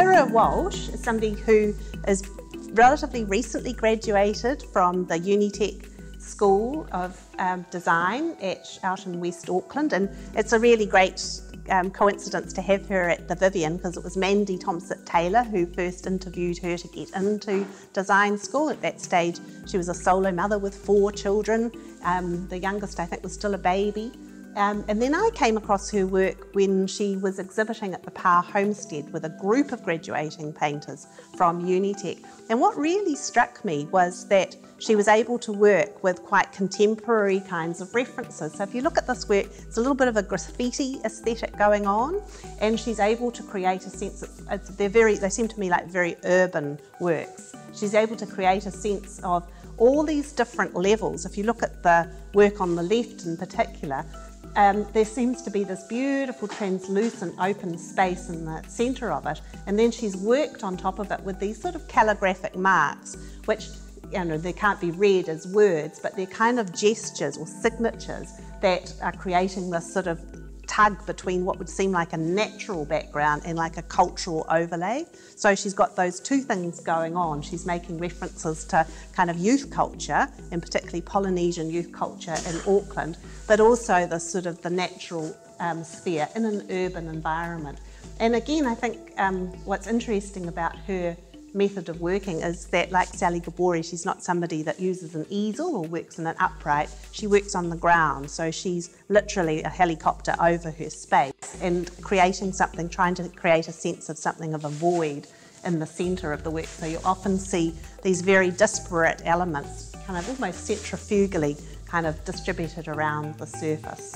Tira Walsh is somebody who is relatively recently graduated from the Unitec School of um, Design at, out in West Auckland, and it's a really great um, coincidence to have her at the Vivian because it was Mandy Thompson Taylor who first interviewed her to get into design school. At that stage, she was a solo mother with four children. Um, the youngest, I think, was still a baby. Um, and then I came across her work when she was exhibiting at the Pah Homestead with a group of graduating painters from Unitec. And what really struck me was that she was able to work with quite contemporary kinds of references. So if you look at this work, it's a little bit of a graffiti aesthetic going on, and she's able to create a sense. Of, they're very, they seem to me like very urban works. She's able to create a sense of all these different levels. If you look at the work on the left in particular, um, there seems to be this beautiful translucent open space in the centre of it, and then she's worked on top of it with these sort of calligraphic marks, which you know they can't be read as words, but they're kind of gestures or signatures that are creating this sort of tug between what would seem like a natural background and like a cultural overlay. So she's got those two things going on. She's making references to kind of youth culture, and particularly Polynesian youth culture in Auckland, but also the sort of the natural um, sphere in an urban environment. And again, I think um, what's interesting about her method of working is that, like Sally Gabori, she's not somebody that uses an easel or works in an upright. She works on the ground, so she's literally a helicopter over her space and creating something, trying to create a sense of something of a void in the centre of the work. So you often see these very disparate elements, kind of almost centrifugally, kind of distributed around the surface.